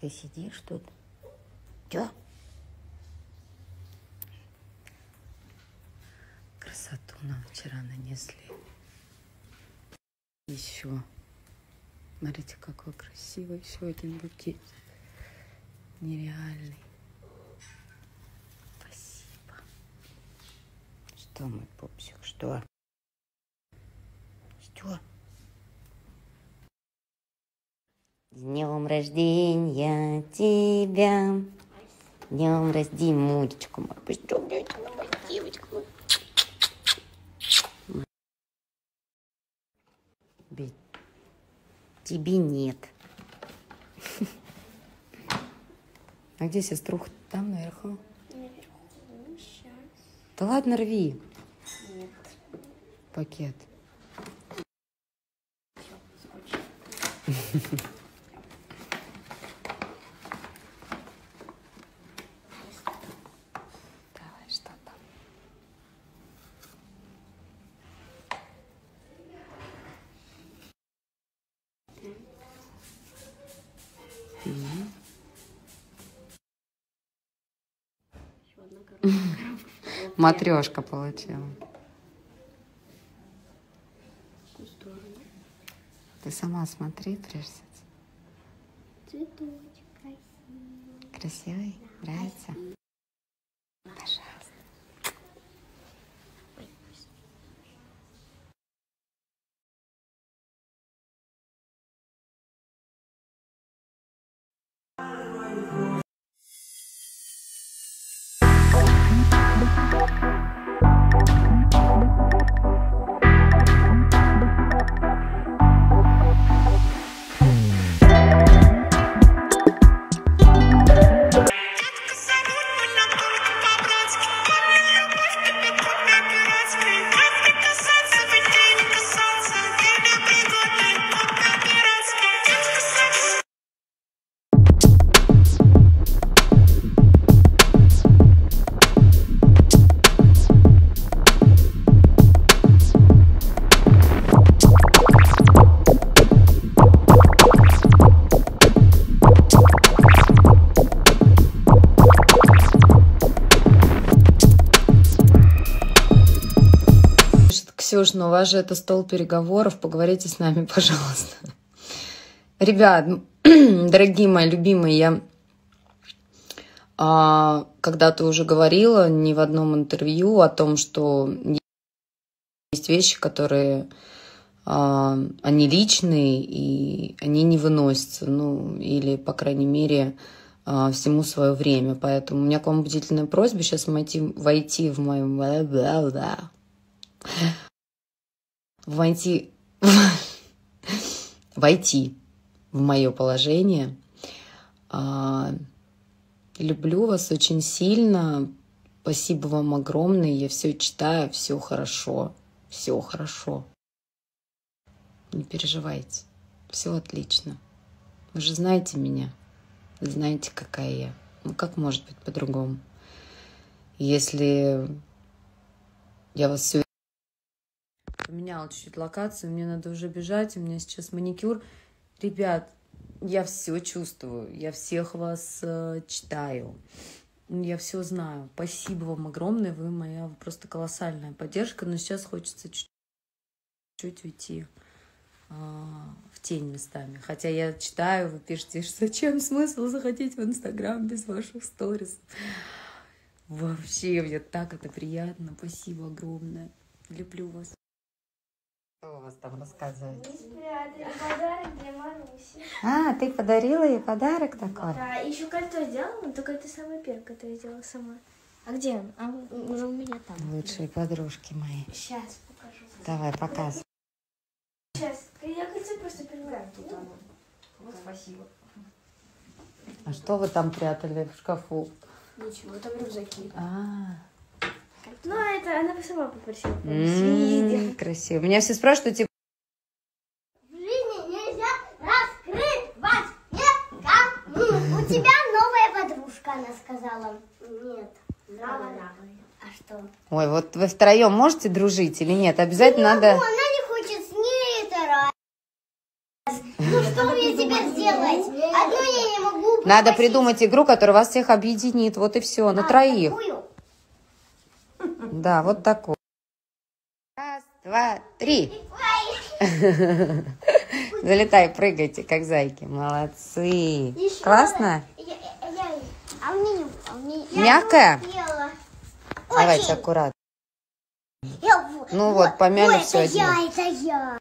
Ты сидишь тут. Чё? Красоту нам вчера нанесли. Еще. Смотрите, какой красивый еще один букет. Нереальный. Спасибо. Что, мой пупсик, что? Что? С днем рождения тебя. Днем рождения, мудечка моя. Поздравляйте на мою девочку. Ведь тебе нет. А где сеструха? Там наверху. Да ладно, рви. Пакет. Давай, что там? Матрешка получила. Ты сама смотри, прежде всего. Цветочек красивый. Красивый? Нравится? Пожалуйста. Ксюш, ну у вас же это стол переговоров, поговорите с нами, пожалуйста. Ребят, дорогие мои любимые, я а, когда-то уже говорила не в одном интервью о том, что есть вещи, которые а, они личные и они не выносятся, ну или по крайней мере а, всему свое время. Поэтому у меня к вам бдительная просьба сейчас войти, войти в мою войти, войти в мое положение. А, Люблю вас очень сильно. Спасибо вам огромное. Я все читаю, все хорошо. Все хорошо. Не переживайте. Все отлично. Вы же знаете меня. Знаете, какая я. Ну, как может быть по-другому? Если я вас все поменяла чуть-чуть локацию, мне надо уже бежать, у меня сейчас маникюр. Ребят, я все чувствую, я всех вас э, читаю, я все знаю. Спасибо вам огромное, вы моя просто колоссальная поддержка, но сейчас хочется чуть-чуть уйти а, в тень местами. Хотя я читаю, вы пишете, что зачем смысл заходить в Инстаграм без ваших сторис. Вообще, мне так это приятно. Спасибо огромное. Люблю вас. Там рассказывает? Мы спрятали подарок для Маруси. А, ты подарила ей подарок такой? Да, еще кольцо сделала, но только это самое первое, которое я сделала сама. А где он? А уже у меня там. Лучшие подружки мои. Сейчас покажу. Давай, показывай. Сейчас. Я кольцо просто первый раз тут оно. Вот спасибо. А что вы там прятали в шкафу? Ничего, там рюкзаки. А, Ну, это она бы сама попросила. м, красиво. Меня все спрашивают, типа, она сказала. Нет. Новая. А что? ой, вот вы втроем можете дружить или нет? Обязательно Ну, надо... она не хочет с ней это раз. Ну что мне тебе так сделать. Одну я не могу Надо попросить. придумать игру, которая вас всех объединит. Вот и все, на А, троих. такую? Да, вот такой. Раз, два, три. Залетай, прыгайте, как зайки. Молодцы. Еще Классно? Я- я- я- А мне не... А мне... я Мягкая? Давайте аккуратно. Я Ну вот, помяли Ой, всё это я, это я.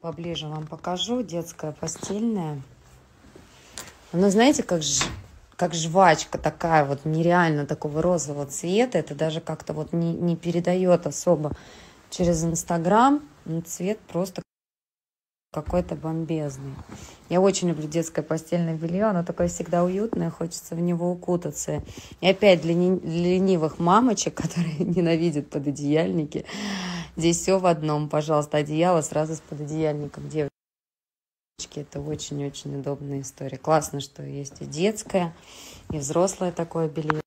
Поближе вам покажу. Детская постельная. Она, знаете, как, ж... как жвачка такая вот нереально такого розового цвета. Это даже как-то вот не, не передает особо через Инстаграм. Но Цвет просто какой-то бомбезный. Я очень люблю детское постельное белье. Оно такое всегда уютное, хочется в него укутаться. И опять для, не- для ленивых мамочек, которые ненавидят пододеяльники, здесь все в одном. Пожалуйста, одеяло сразу с пододеяльником. Девочки, это очень-очень удобная история. Классно, что есть и детское, и взрослое такое белье.